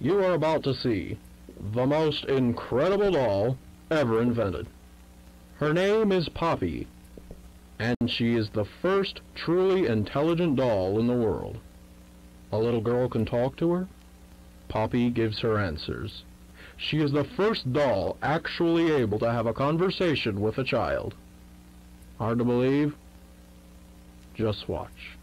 You are about to see the most incredible doll ever invented. Her name is Poppy, and she is the first truly intelligent doll in the world. A little girl can talk to her. Poppy gives her answers. She is the first doll actually able to have a conversation with a child. Hard to believe? Just watch.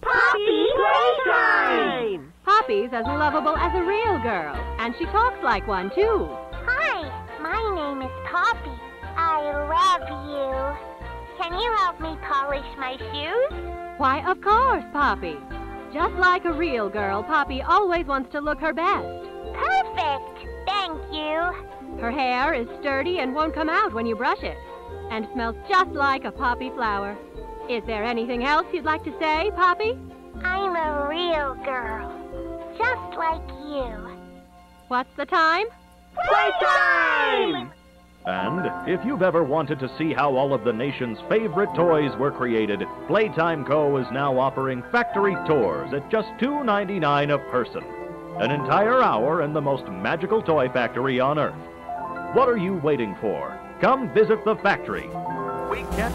Poppy Playtime! Poppy's as lovable as a real girl, and she talks like one, too. Hi, my name is Poppy. I love you. Can you help me polish my shoes? Why, of course, Poppy. Just like a real girl, Poppy always wants to look her best. Perfect. Thank you. Her hair is sturdy and won't come out when you brush it, and smells just like a poppy flower. Is there anything else you'd like to say, Poppy? I'm a real girl. Just like you. What's the time? Playtime! And if you've ever wanted to see how all of the nation's favorite toys were created, Playtime Co. is now offering factory tours at just $2.99 a person. An entire hour in the most magical toy factory on Earth. What are you waiting for? Come visit the factory. We can't.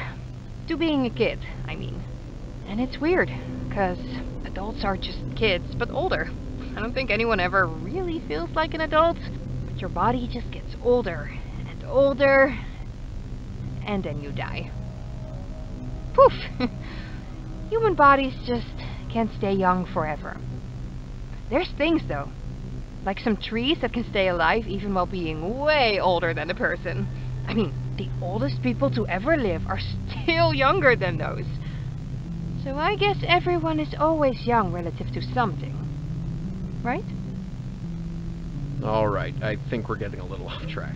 To being a kid, I mean. And it's weird, because adults are just kids, but older. I don't think anyone ever really feels like an adult, but your body just gets older and older, and then you die. Poof! Human bodies just can't stay young forever. There's things, though, like some trees that can stay alive even while being way older than a person. I mean, the oldest people to ever live are still younger than those. So I guess everyone is always young relative to something. Right? Alright, I think we're getting a little off track.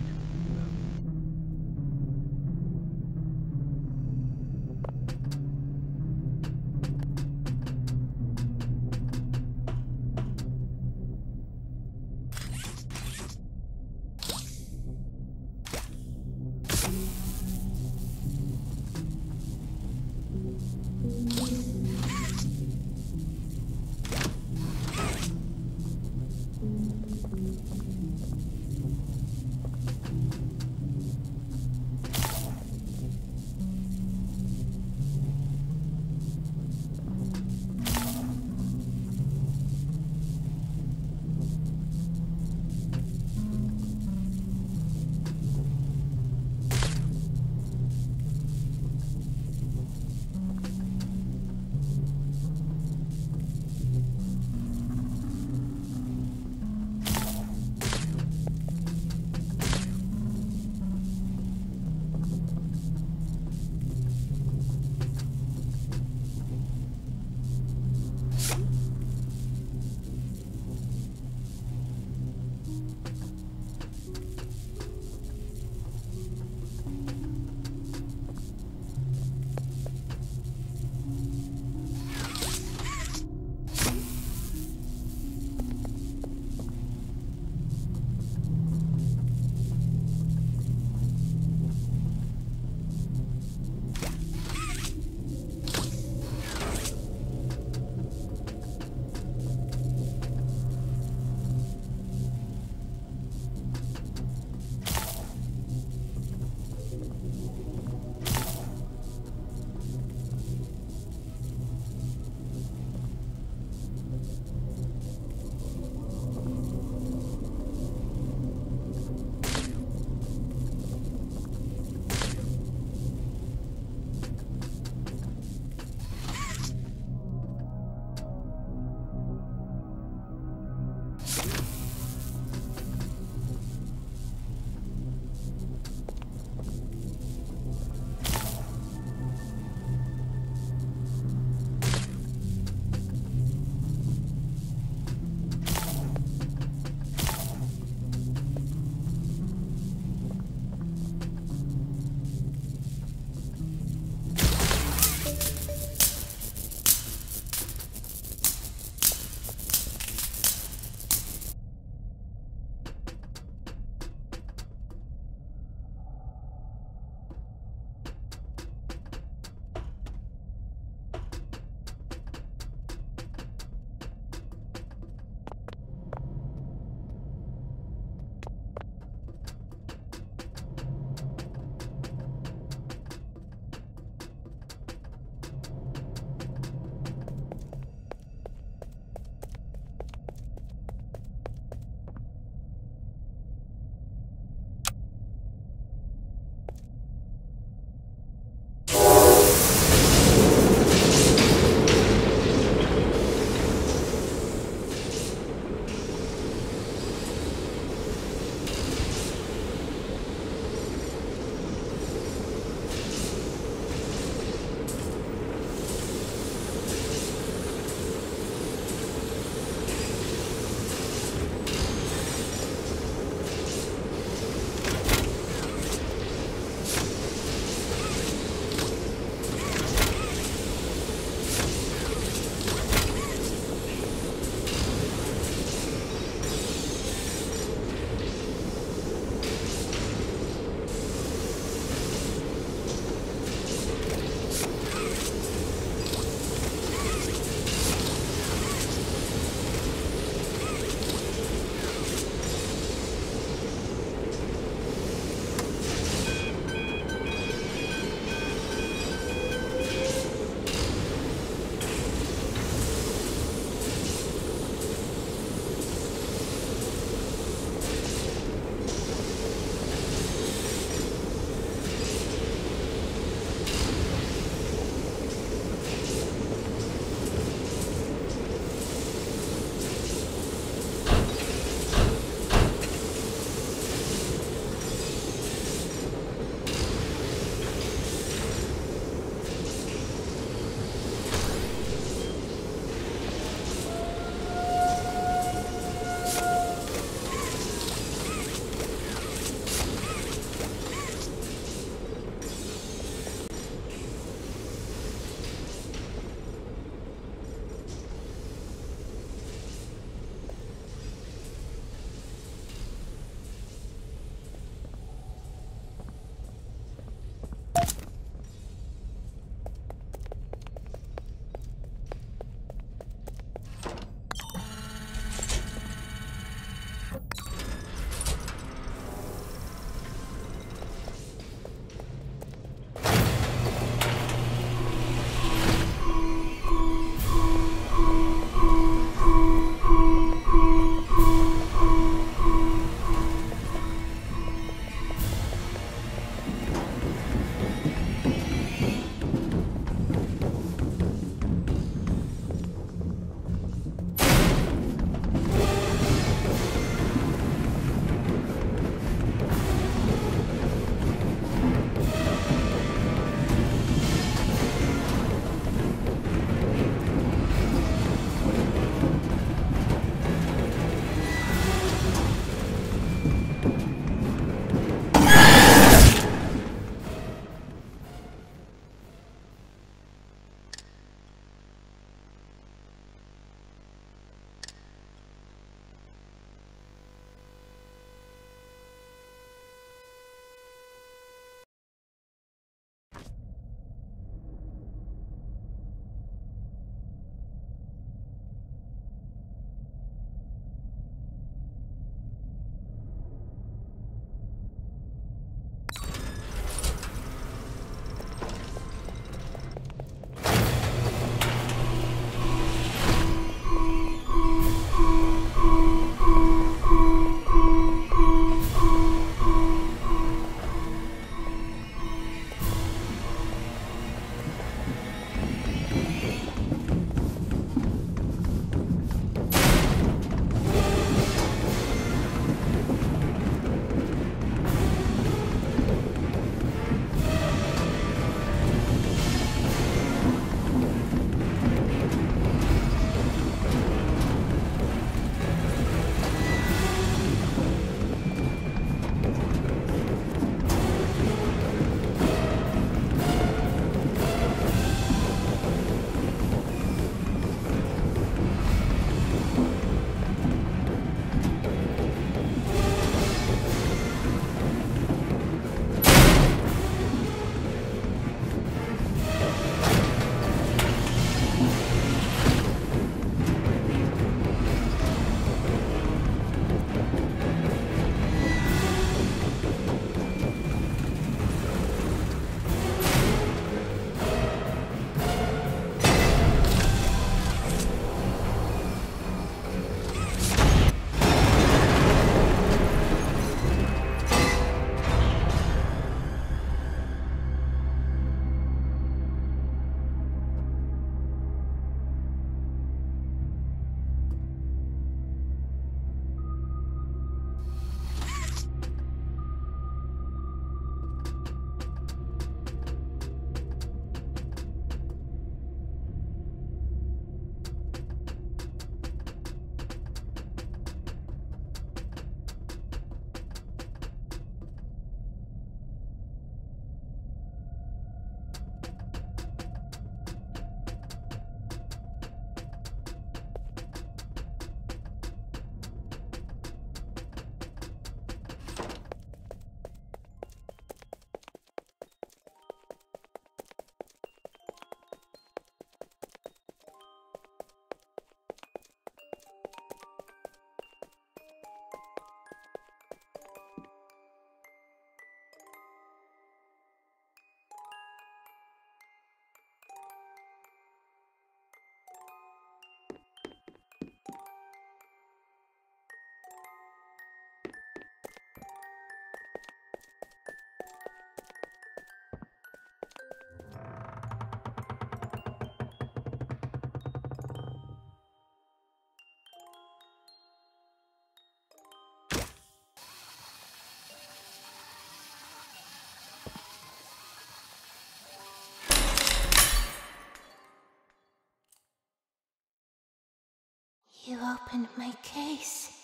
Opened my case.